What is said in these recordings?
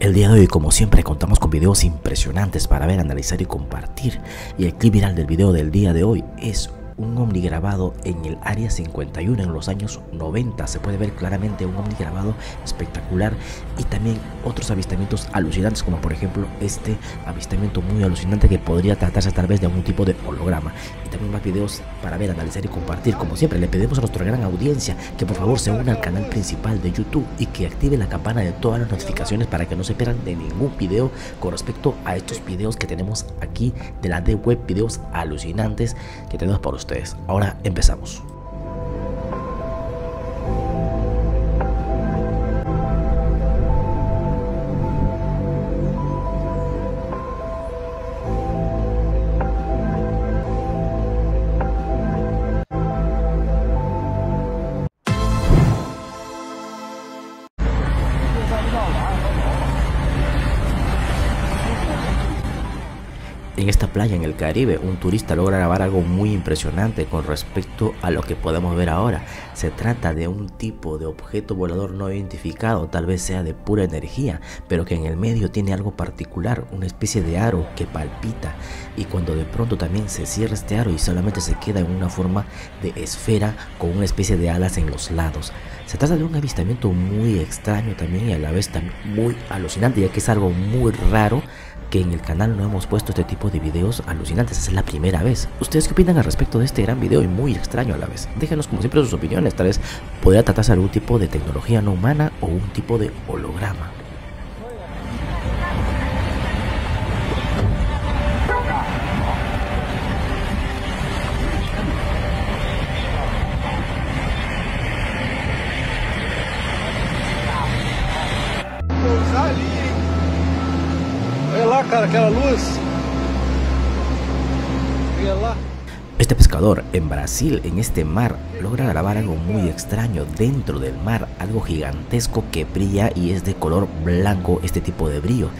El día de hoy, como siempre, contamos con videos impresionantes para ver, analizar y compartir. Y el clip viral del video del día de hoy es un ovni grabado en el área 51 en los años 90. Se puede ver claramente un ovni grabado espectacular y también otros avistamientos alucinantes como por ejemplo este avistamiento muy alucinante que podría tratarse tal vez de algún tipo de holograma. Y también más videos para ver, analizar y compartir. Como siempre, le pedimos a nuestra gran audiencia que por favor se una al canal principal de YouTube y que active la campana de todas las notificaciones para que no se pierdan de ningún video con respecto a estos videos que tenemos aquí de la de web, videos alucinantes que tenemos por ustedes. Ahora empezamos. En esta playa en el Caribe, un turista logra grabar algo muy impresionante con respecto a lo que podemos ver ahora. Se trata de un tipo de objeto volador no identificado, tal vez sea de pura energía, pero que en el medio tiene algo particular, una especie de aro que palpita. Y cuando de pronto también se cierra este aro y solamente se queda en una forma de esfera con una especie de alas en los lados. Se trata de un avistamiento muy extraño también y a la vez también muy alucinante, ya que es algo muy raro que en el canal no hemos puesto este tipo de videos alucinantes, es la primera vez. ¿Ustedes qué opinan al respecto de este gran video y muy extraño a la vez? Déjenos como siempre sus opiniones, tal vez podría tratarse algún tipo de tecnología no humana o un tipo de holograma. Este pescador en Brasil, en este mar, logra grabar algo muy extraño. Dentro del mar, algo gigantesco que brilla y es de color blanco, este tipo de brillo.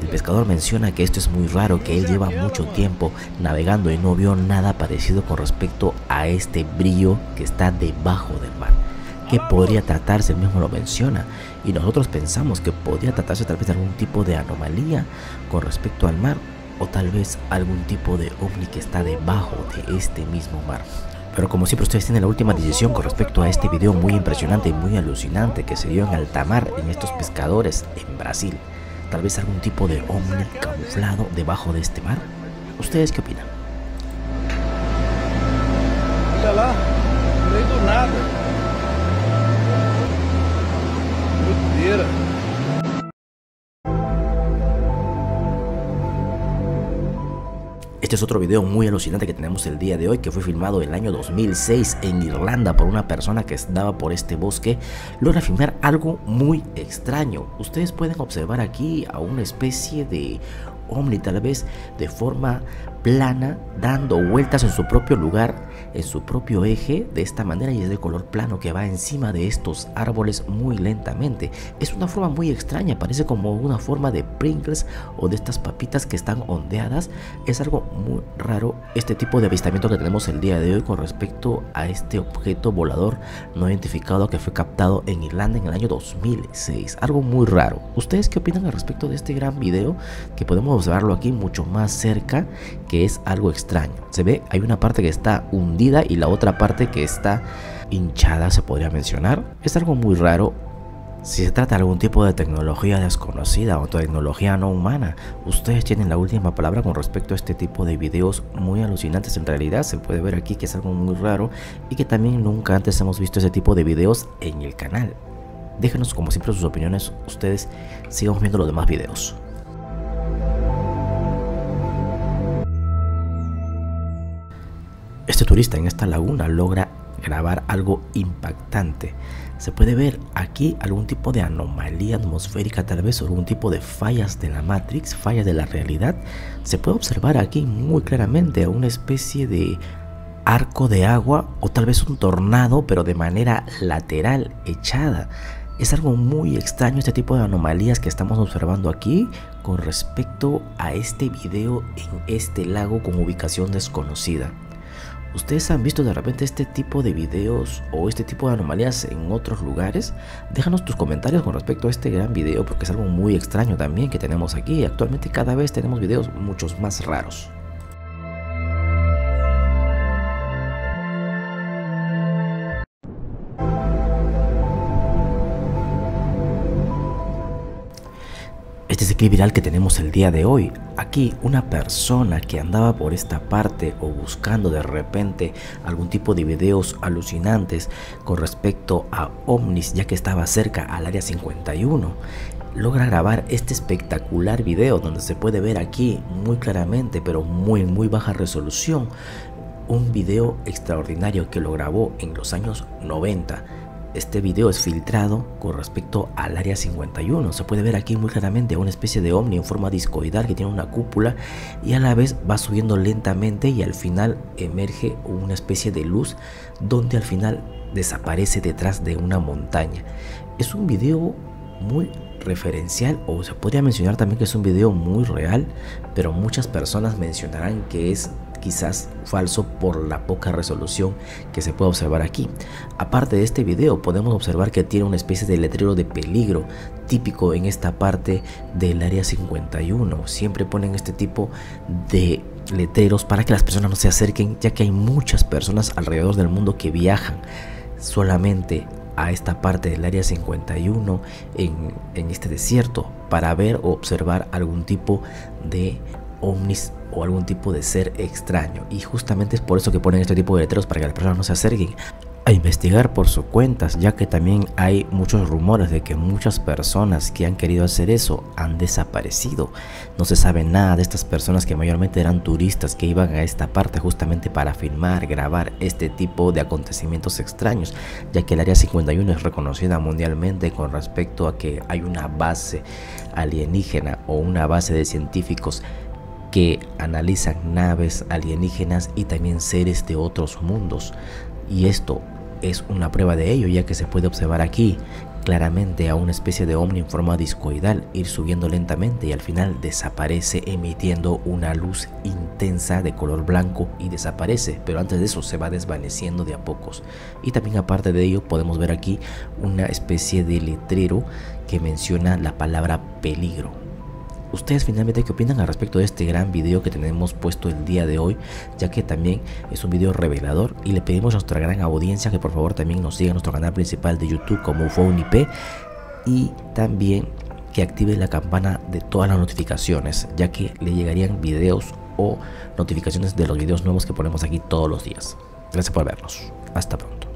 El pescador menciona que esto es muy raro, que él lleva mucho tiempo navegando y no vio nada parecido con respecto a este brillo que está debajo del mar que podría tratarse, él mismo lo menciona, y nosotros pensamos que podría tratarse tal vez de algún tipo de anomalía con respecto al mar, o tal vez algún tipo de ovni que está debajo de este mismo mar. Pero como siempre ustedes tienen la última decisión con respecto a este video muy impresionante y muy alucinante que se dio en alta mar en estos pescadores en Brasil. Tal vez algún tipo de ovni camuflado debajo de este mar. ¿Ustedes qué opinan? lá, no nada. Este es otro video muy alucinante que tenemos el día de hoy que fue filmado el año 2006 en Irlanda por una persona que estaba por este bosque. Logra filmar algo muy extraño. Ustedes pueden observar aquí a una especie de Omni tal vez de forma plana, dando vueltas en su propio lugar, en su propio eje, de esta manera y es de color plano que va encima de estos árboles muy lentamente. Es una forma muy extraña, parece como una forma de Pringles o de estas papitas que están ondeadas. Es algo muy raro este tipo de avistamiento que tenemos el día de hoy con respecto a este objeto volador no identificado que fue captado en Irlanda en el año 2006. Algo muy raro. ¿Ustedes qué opinan al respecto de este gran video que podemos observarlo aquí mucho más cerca que es algo extraño. Se ve, hay una parte que está hundida y la otra parte que está hinchada, se podría mencionar. Es algo muy raro. Si se trata de algún tipo de tecnología desconocida o tecnología no humana, ustedes tienen la última palabra con respecto a este tipo de videos muy alucinantes. En realidad se puede ver aquí que es algo muy raro y que también nunca antes hemos visto ese tipo de videos en el canal. Déjenos como siempre sus opiniones, ustedes sigamos viendo los demás videos. Este turista en esta laguna logra grabar algo impactante. Se puede ver aquí algún tipo de anomalía atmosférica, tal vez algún tipo de fallas de la Matrix, fallas de la realidad. Se puede observar aquí muy claramente una especie de arco de agua o tal vez un tornado, pero de manera lateral, echada. Es algo muy extraño este tipo de anomalías que estamos observando aquí con respecto a este video en este lago con ubicación desconocida. ¿Ustedes han visto de repente este tipo de videos o este tipo de anomalías en otros lugares? Déjanos tus comentarios con respecto a este gran video porque es algo muy extraño también que tenemos aquí. Actualmente cada vez tenemos videos muchos más raros. Este es el viral que tenemos el día de hoy. Aquí una persona que andaba por esta parte o buscando de repente algún tipo de videos alucinantes con respecto a ovnis ya que estaba cerca al área 51 logra grabar este espectacular video donde se puede ver aquí muy claramente pero muy muy baja resolución. Un video extraordinario que lo grabó en los años 90 este video es filtrado con respecto al área 51. Se puede ver aquí muy claramente una especie de ovni en forma discoidal que tiene una cúpula y a la vez va subiendo lentamente y al final emerge una especie de luz donde al final desaparece detrás de una montaña. Es un video muy referencial o se podría mencionar también que es un video muy real, pero muchas personas mencionarán que es quizás falso por la poca resolución que se puede observar aquí. Aparte de este video podemos observar que tiene una especie de letrero de peligro típico en esta parte del área 51. Siempre ponen este tipo de letreros para que las personas no se acerquen ya que hay muchas personas alrededor del mundo que viajan solamente a esta parte del área 51 en, en este desierto para ver o observar algún tipo de ovnis o algún tipo de ser extraño. Y justamente es por eso que ponen este tipo de letreros para que las personas no se acerquen a investigar por sus cuentas, ya que también hay muchos rumores de que muchas personas que han querido hacer eso han desaparecido. No se sabe nada de estas personas que mayormente eran turistas que iban a esta parte justamente para filmar, grabar este tipo de acontecimientos extraños, ya que el área 51 es reconocida mundialmente con respecto a que hay una base alienígena o una base de científicos que analizan naves alienígenas y también seres de otros mundos. Y esto es una prueba de ello, ya que se puede observar aquí claramente a una especie de ovni en forma discoidal ir subiendo lentamente y al final desaparece emitiendo una luz intensa de color blanco y desaparece, pero antes de eso se va desvaneciendo de a pocos. Y también aparte de ello podemos ver aquí una especie de letrero que menciona la palabra peligro Ustedes finalmente qué opinan al respecto de este gran video que tenemos puesto el día de hoy, ya que también es un video revelador y le pedimos a nuestra gran audiencia que por favor también nos siga en nuestro canal principal de YouTube como UFOUNIP y también que active la campana de todas las notificaciones, ya que le llegarían videos o notificaciones de los videos nuevos que ponemos aquí todos los días. Gracias por vernos. Hasta pronto.